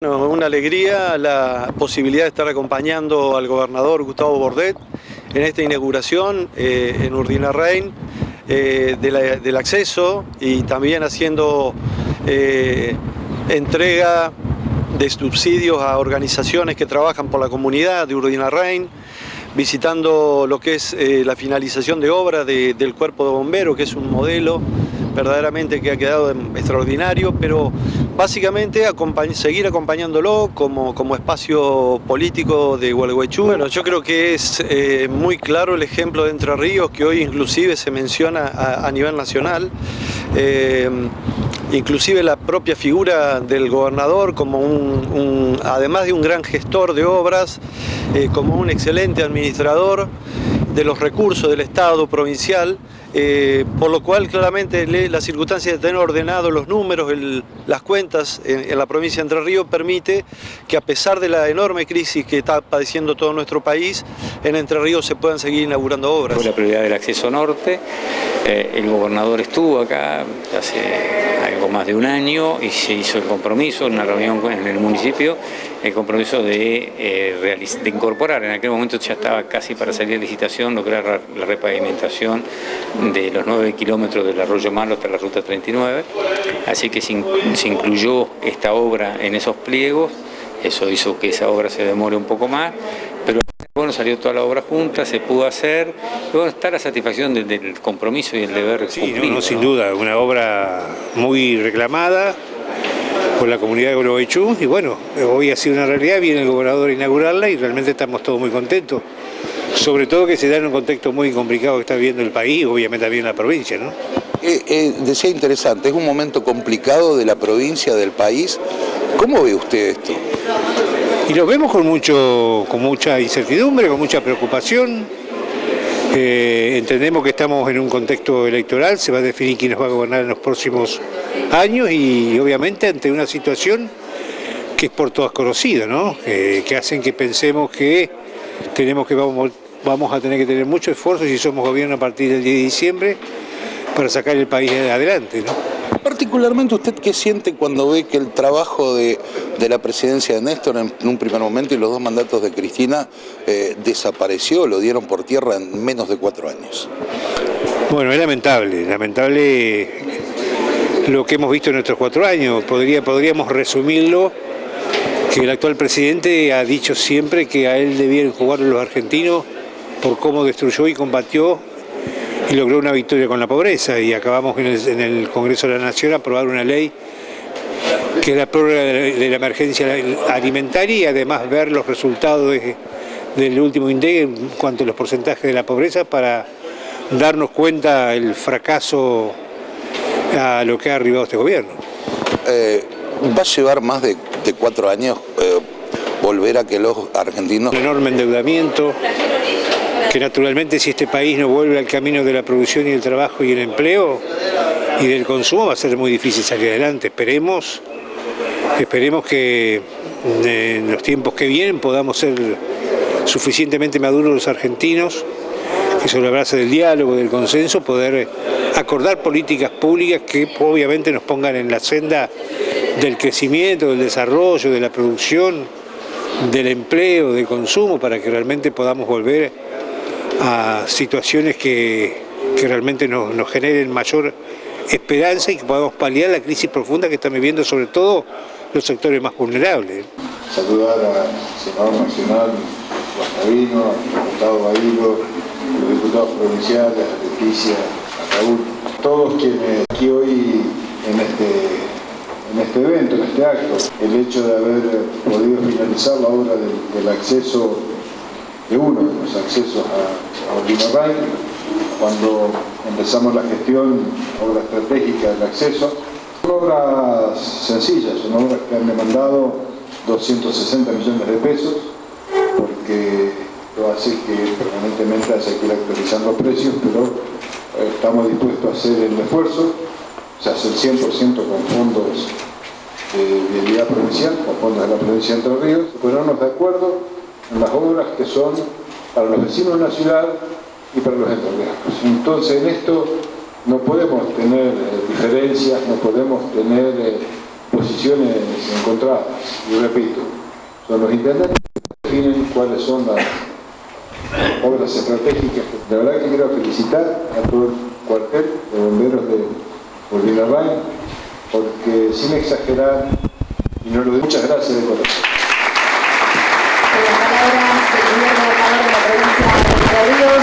Una alegría la posibilidad de estar acompañando al gobernador Gustavo Bordet en esta inauguración eh, en Urdina Rein eh, del acceso y también haciendo eh, entrega de subsidios a organizaciones que trabajan por la comunidad de Urdina Rein, visitando lo que es la finalización de obra del cuerpo de bomberos, que es un modelo verdaderamente que ha quedado extraordinario, pero básicamente seguir acompañándolo como, como espacio político de Gualeguaychú. Bueno, yo creo que es eh, muy claro el ejemplo de Entre Ríos, que hoy inclusive se menciona a, nivel nacional. Eh, inclusive la propia figura del gobernador como un, además de un gran gestor de obras, eh, como un excelente administrador de los recursos del Estado provincial, eh, por lo cual claramente la circunstancia de tener ordenados los números, las cuentas en, la provincia de Entre Ríos permite que a pesar de la enorme crisis que está padeciendo todo nuestro país, en Entre Ríos se puedan seguir inaugurando obras. Fue la prioridad del acceso norte, eh, el gobernador estuvo acá hace algo más de un año y se hizo el compromiso, en una reunión en el municipio, el compromiso de, eh, de incorporar, en aquel momento ya estaba casi para salir de licitación, lo que era la repavimentación de los 9 kilómetros del Arroyo Malo hasta la Ruta 39, así que se, incluyó esta obra en esos pliegos, eso hizo que esa obra se demore un poco más, pero bueno, salió toda la obra junta, se pudo hacer, y bueno, está la satisfacción del, compromiso y el deber sí, No, sin duda, una obra muy reclamada por la comunidad de Gualeguaychú y bueno, hoy ha sido una realidad, viene el gobernador a inaugurarla y realmente estamos todos muy contentos sobre todo que se da en un contexto muy complicado que está viviendo el país, obviamente también la provincia, ¿no? Eh, eh, decía interesante, es un momento complicado de la provincia, del país. ¿Cómo ve usted esto? Y lo vemos con, mucho, con mucha incertidumbre, con mucha preocupación. Eh, entendemos que estamos en un contexto electoral, se va a definir quién nos va a gobernar en los próximos años y obviamente ante una situación que es por todas conocida, ¿no? que hacen que pensemos que tenemos que vamos, vamos a tener que tener mucho esfuerzo si somos gobierno a partir del 10 de diciembre para sacar el país adelante. ¿no? Particularmente usted qué siente cuando ve que el trabajo de, la presidencia de Néstor en, un primer momento y los dos mandatos de Cristina eh, desapareció, lo dieron por tierra en menos de cuatro años. Bueno, es lamentable, lamentable lo que hemos visto en nuestros cuatro años. Podría, podríamos resumirlo que el actual presidente ha dicho siempre que a él debían jugar los argentinos por cómo destruyó y combatió y logró una victoria con la pobreza y acabamos en el, Congreso de la Nación a aprobar una ley que es la prórroga de la emergencia alimentaria y además ver los resultados del último INDEC en cuanto a los porcentajes de la pobreza para darnos cuenta el fracaso a lo que ha arribado este gobierno. Eh, ¿Va a llevar más de de cuatro años eh, volver a que los argentinos... Un enorme endeudamiento, que naturalmente si este país no vuelve al camino de la producción y el trabajo y el empleo y del consumo va a ser muy difícil salir adelante. Esperemos, esperemos que en los tiempos que vienen podamos ser suficientemente maduros los argentinos, que sobre la base del diálogo, del consenso, poder acordar políticas públicas que obviamente nos pongan en la senda del crecimiento, del desarrollo, de la producción, del empleo, del consumo, para que realmente podamos volver a situaciones que, realmente nos, generen mayor esperanza y que podamos paliar la crisis profunda que están viviendo sobre todo los sectores más vulnerables. Saludar al senador nacional, Guastavino, al diputado Bailo, los diputados provinciales, a Leticia, a Raúl, todos quienes aquí hoy en este en este evento, en este acto, el hecho de haber podido finalizar la obra del, acceso, de uno los accesos a, a cuando empezamos la gestión, obra estratégica del acceso, son obras sencillas, son obras que han demandado 260 millones de pesos, porque lo hace que permanentemente haya que ir actualizando precios, pero eh, estamos dispuestos a hacer el esfuerzo. Se hace el 100% con fondos de vialidad provincial, con fondos de la provincia de Entre Ríos, ponernos de acuerdo en las obras que son para los vecinos de la ciudad y para los entrerrianos. Entonces en esto no podemos tener eh, diferencias, no podemos tener eh, posiciones encontradas. Y repito, son los intendentes que definen cuáles son las obras estratégicas. La verdad que quiero felicitar a todo el cuartel de bomberos de Urbina porque sin exagerar, y no lo digo, muchas gracias de corazón del gobierno local de la provincia de Entre Ríos,